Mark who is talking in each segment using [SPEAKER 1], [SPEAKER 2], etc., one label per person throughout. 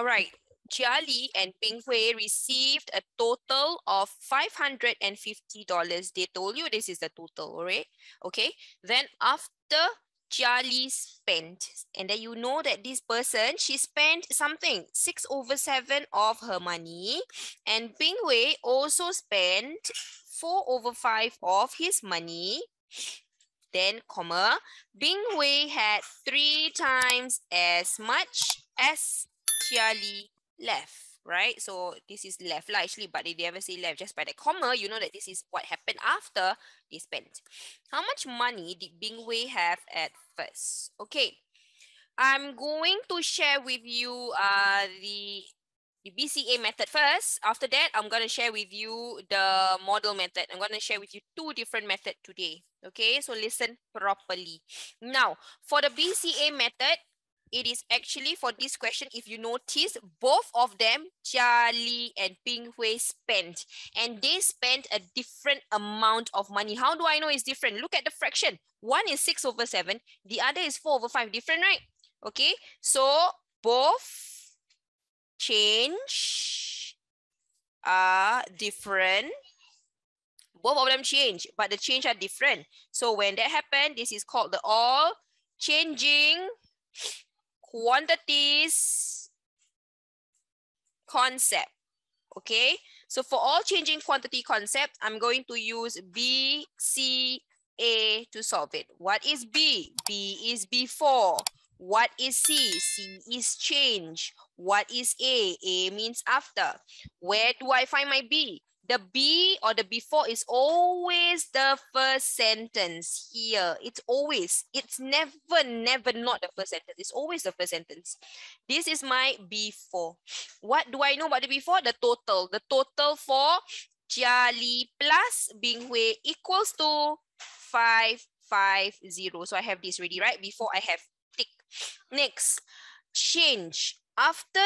[SPEAKER 1] All right. Jia Li and Bing Hui received a total of $550. They told you this is the total, right? Okay. Then after Jia Li spent, and then you know that this person, she spent something, 6 over 7 of her money. And Bing Hui also spent 4 over 5 of his money. Then, comma, Bing Hui had three times as much as Jia left, right? So this is left lah actually, but they never say left. Just by the comma, you know that this is what happened after they spent. How much money did Bing Hui have at first? Okay, I'm going to share with you uh, the the BCA method first. After that, I'm going to share with you the model method. I'm going to share with you two different methods today. Okay, so listen properly. Now, for the BCA method, it is actually for this question, if you notice, both of them, Jia Li and Bing Hui spent. And they spent a different amount of money. How do I know it's different? Look at the fraction. One is 6 over 7. The other is 4 over 5. Different, right? Okay, so both change are different. Both of them change, but the change are different. So when that happened, this is called the all changing quantities concept. Okay, so for all changing quantity concept, I'm going to use B, C, A to solve it. What is B? B is before. What is C? C is change. What is A? A means after. Where do I find my B? The be or the before is always the first sentence here. It's always, it's never, never not the first sentence. It's always the first sentence. This is my before. What do I know about the before? The total. The total for Jia Li plus Bing Hui equals to 550. So I have this ready, right? Before I have tick. Next, change after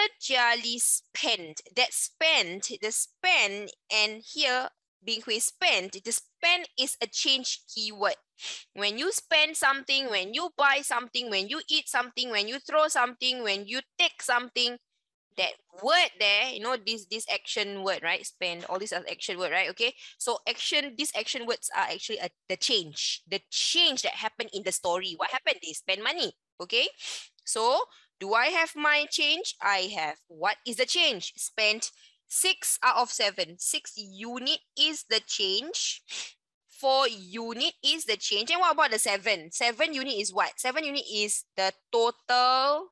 [SPEAKER 1] Li spent, that spent, the spend, and here Bing Hui spent, the spend is a change keyword. When you spend something, when you buy something, when you eat something, when you throw something, when you take something, that word there, you know, this this action word, right? Spend, all these are action word, right? Okay. So action, these action words are actually a, the change, the change that happened in the story. What happened? They spend money. Okay. So do I have my change? I have. What is the change? Spent six out of seven. Six unit is the change. Four unit is the change. And what about the seven? Seven unit is what? Seven unit is the total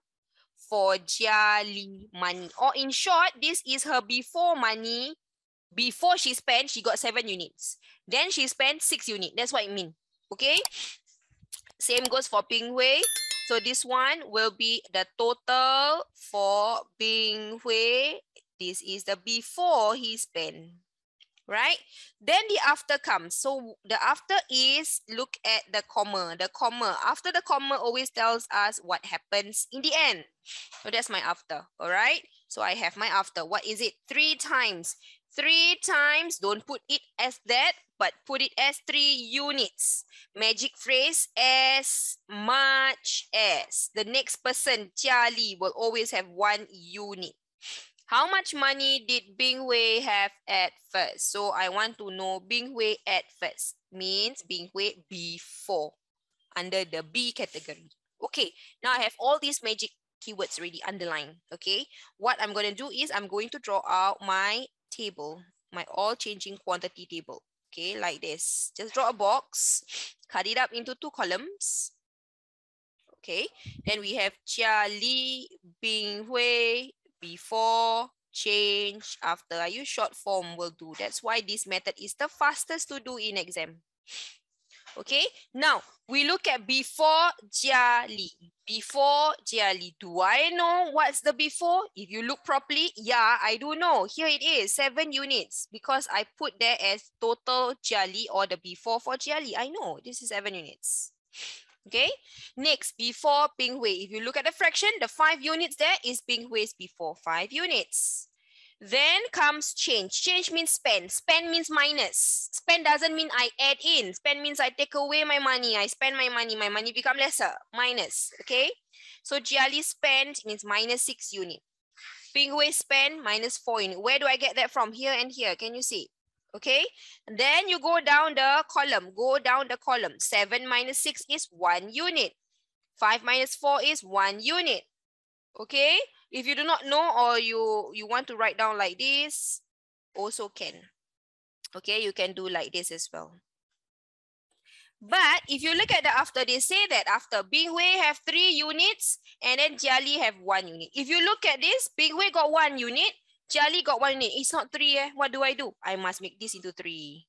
[SPEAKER 1] for Jia Li money. Or in short, this is her before money. Before she spent, she got seven units. Then she spent six unit. That's what I mean. Okay. Same goes for Bing Hui. So this one will be the total for Bing Hui. This is the before he spent, right? Then the after comes. So the after is look at the comma. The comma. After the comma always tells us what happens in the end. So that's my after, all right? So I have my after. What is it? Three times. Three times, don't put it as that, but put it as three units. Magic phrase as much as. The next person, Jia Li, will always have one unit. How much money did Bing Hui have at first? So I want to know Bing Hui at first. Means Bing Hui before. Under the B category. Okay, now I have all these magic keywords already underlined. Okay, what I'm going to do is I'm going to draw out my table, my all changing quantity table. Okay, like this. Just draw a box, cut it up into two columns. Okay, then we have Jia Li, Bing Hui, before, change, after. I use short form will do. That's why this method is the fastest to do in exam. Okay, now we look at before Jia Li. Before Jia Li, do I know what's the before? If you look properly, yeah, I do know. Here it is, seven units because I put there as total Jia Li or the before for Jia Li. I know this is seven units. Okay, next, before Bing Hui. If you look at the fraction, the five units there is Bing Hui's before five units. Then comes change. Change means spend. Spend means minus. Spend doesn't mean I add in. Spend means I take away my money. I spend my money. My money become lesser. Minus. Okay. So Jiali spend means minus six unit. Binghui spend minus 4 unit. Where do I get that from? Here and here. Can you see? Okay. And then you go down the column. Go down the column. 7 minus 6 is 1 unit. 5 minus 4 is 1 unit. Okay. If you do not know or you, you want to write down like this, also can. Okay. You can do like this as well. But if you look at the after, they say that after Binghui have three units and then Jiali have one unit. If you look at this, Binghui got one unit, Jiali got one unit. It's not three. Eh? What do I do? I must make this into three.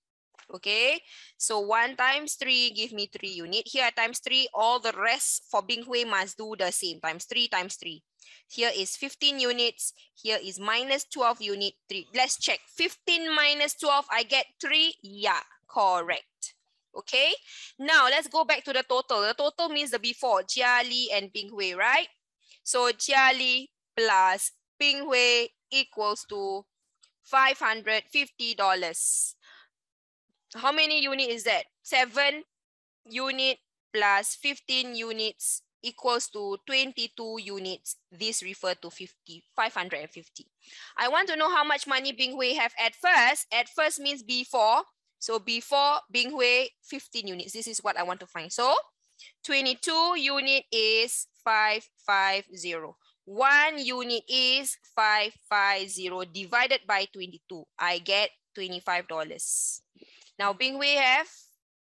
[SPEAKER 1] Okay, so one times three give me three unit. Here times three, all the rest for Binghui must do the same. Times three times three. Here is 15 units. Here is minus 12 unit three. Let's check. 15 minus 12, I get three. Yeah, correct. Okay, now let's go back to the total. The total means the before, Jiali and Binghui, right? So Jiali plus Binghui equals to $550. How many unit is that? Seven unit plus 15 units equals to 22 units. This refer to 50, 550. I want to know how much money Binghui have at first. At first means before. So before Binghui, 15 units. This is what I want to find. So 22 unit is 550. One unit is 550 divided by 22. I get $25. Now Binghui have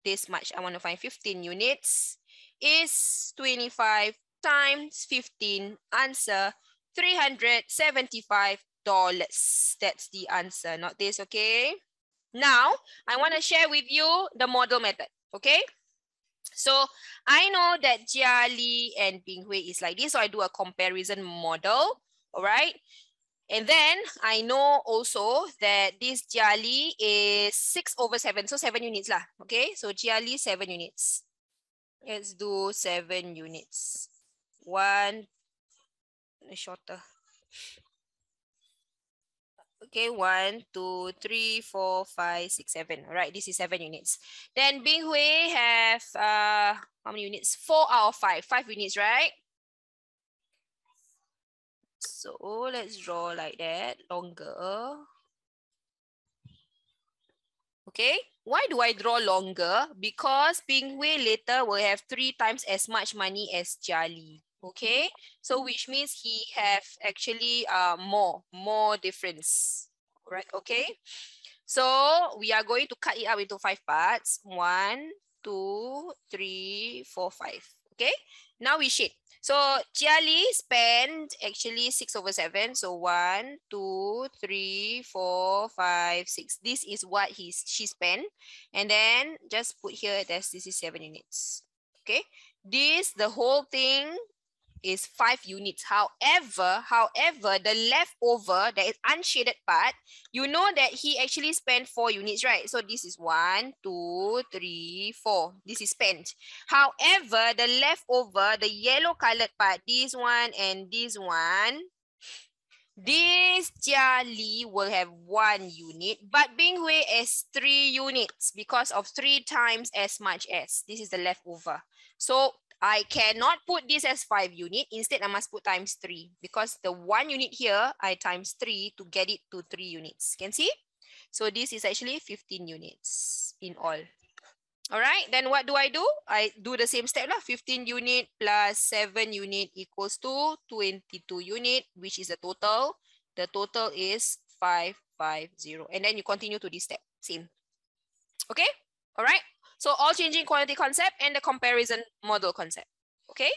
[SPEAKER 1] this much. I want to find 15 units is 25 times 15. Answer $375. That's the answer, not this, okay? Now, I want to share with you the model method, okay? So, I know that Jiali and Binghui is like this, so I do a comparison model, all right? And then I know also that this Jiali is 6 over 7, so 7 units lah, okay? So, Jiali 7 units. Let's do 7 units. One, shorter. Okay, one, two, three, four, five, six, seven. All right, this is seven units. Then Binghui have uh how many units? Four out of five. Five units, right? So let's draw like that, longer. Okay, why do I draw longer? Because Binghui later will have three times as much money as Jiali okay? So which means he have actually uh more more difference right okay? So we are going to cut it up into five parts. One two three four five okay? Now we shade so Jiali spent actually six over seven. So one, two, three, four, five, six. This is what he's she spent. And then just put here that this is seven units. Okay. This, the whole thing is five units. However, however, the leftover, that is unshaded part, you know that he actually spent four units, right? So this is one, two, three, four. This is spent. However, the leftover, the yellow colored part, this one and this one, this Jiali will have one unit, but Binghui is three units because of three times as much as. This is the leftover. So I cannot put this as 5 unit. Instead, I must put times 3 because the 1 unit here, I times 3 to get it to 3 units. Can see? So this is actually 15 units in all. All right, then what do I do? I do the same step lah. 15 unit plus 7 unit equals to 22 unit, which is the total. The total is 550. And then you continue to this step, same. Okay, all right. So all changing quantity concept and the comparison model concept. Okay.